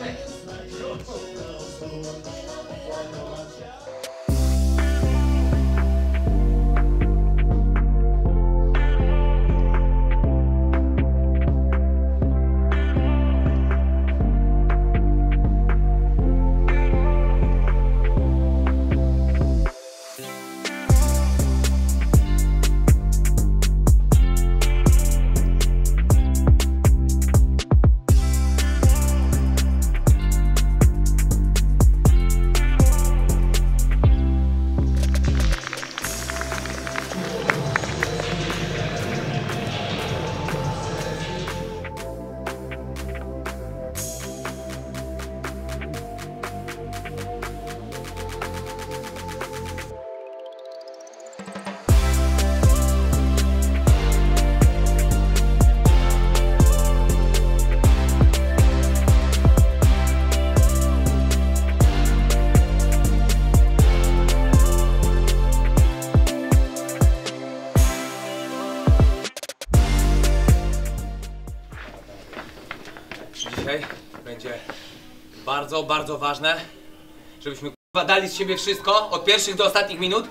Amen. Dzisiaj będzie bardzo, bardzo ważne, żebyśmy dali z siebie wszystko od pierwszych do ostatnich minut.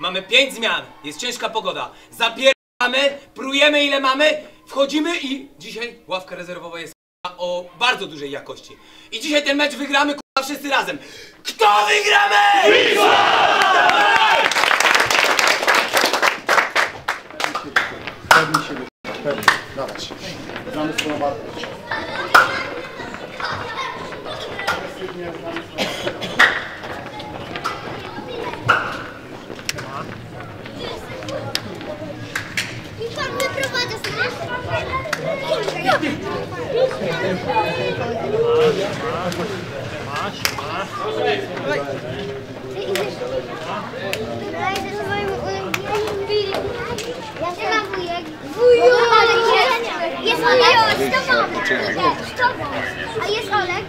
Mamy pięć zmian, jest ciężka pogoda. Zapieramy, prujemy ile mamy, wchodzimy i dzisiaj ławka rezerwowa jest o bardzo dużej jakości. I dzisiaj ten mecz wygramy wszyscy razem. Kto wygramy? Pewnie Wujek. Wuju! Ale jest, jest Olek. Z tobą. A jest Olek.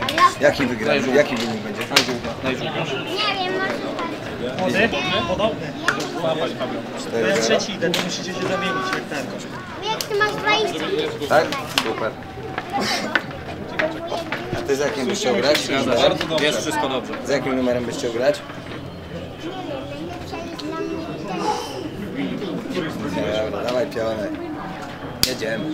A ja Jaki wygramy? Jaki wynik będzie? nie wiem, może Młody? Podobny. To Cztery, trzeci idę, to musicie się zamienić jak ten. Wujek, ty masz 20. Tak? Super. Ty z jakim byś chciał grać? Jest wszystko dobrze. Z jakim numerem byś chciał grać? Dobra, dawaj pionę. Jedziemy.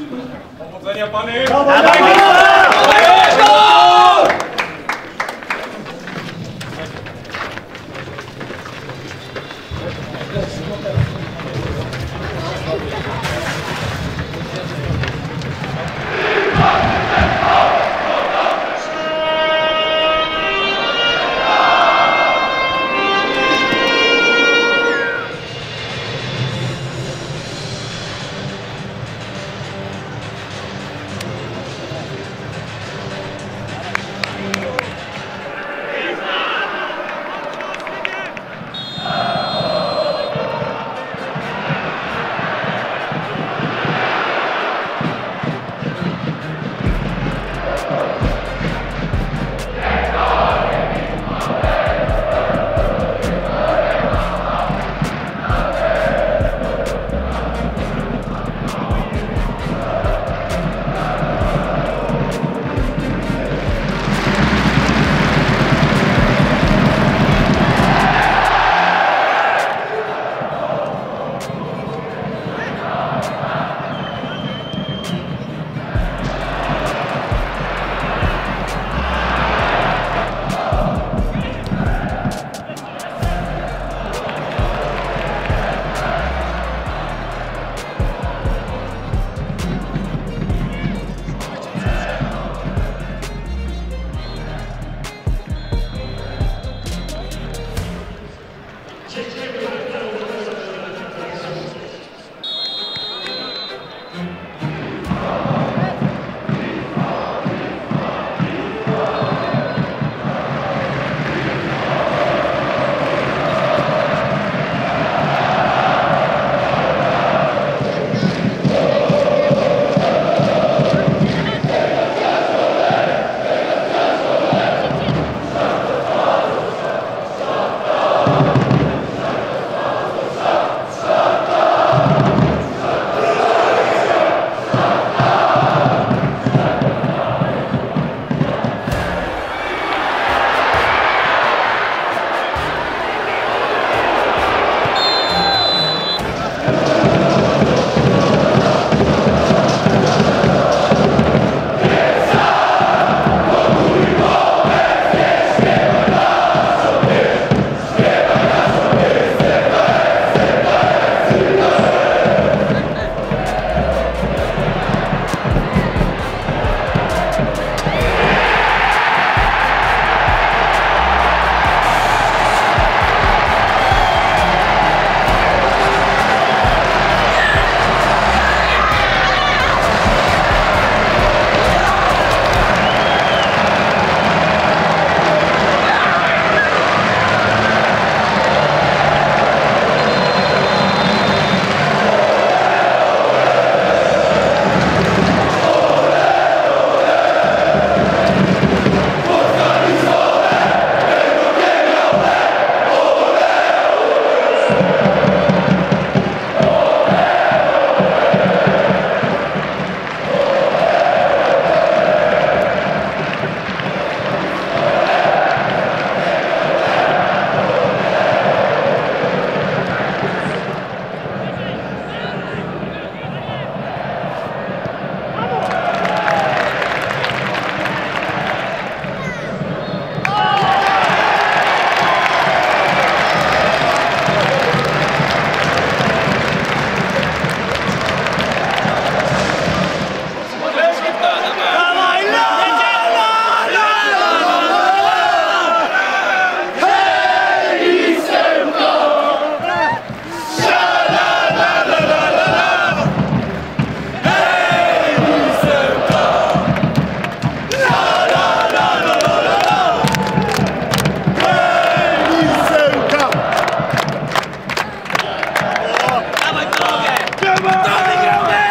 Wow.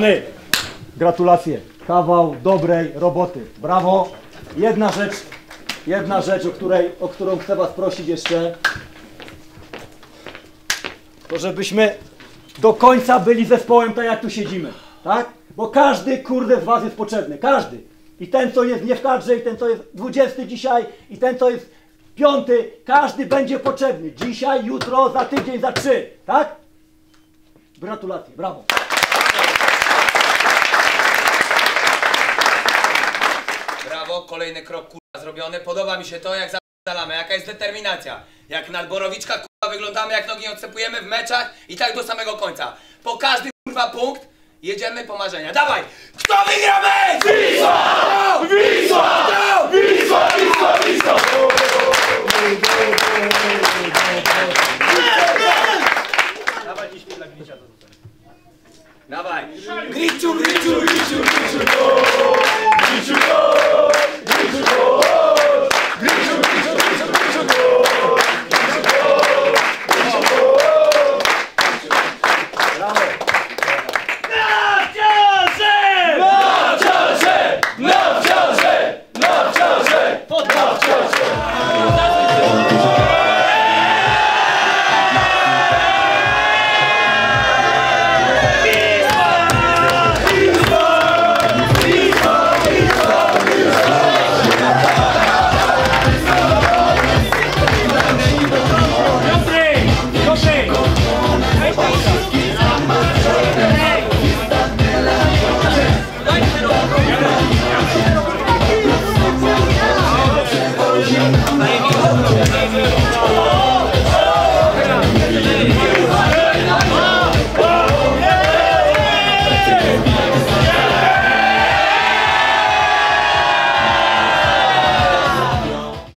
Pany, gratulacje. Kawał dobrej roboty. Brawo. Jedna rzecz, jedna rzecz, o, której, o którą chcę was prosić jeszcze. To żebyśmy do końca byli zespołem tak jak tu siedzimy. Tak? Bo każdy kurde z was jest potrzebny. Każdy. I ten co jest nie w kadrze, i ten co jest 20 dzisiaj, i ten co jest piąty. Każdy będzie potrzebny. Dzisiaj, jutro, za tydzień, za trzy. Tak? Gratulacje. Brawo. Brawo, kolejny krok kurwa zrobiony. Podoba mi się to, jak zapierdalamy, jaka jest determinacja. Jak na Borowiczka kurwa wyglądamy, jak nogi odsypujemy w meczach i tak do samego końca. Po każdy kurwa punkt jedziemy po marzenia. Dawaj! Kto wygra mecz? Wisła! Wisła! Wisła! Wisła! Wisła! Dawaj!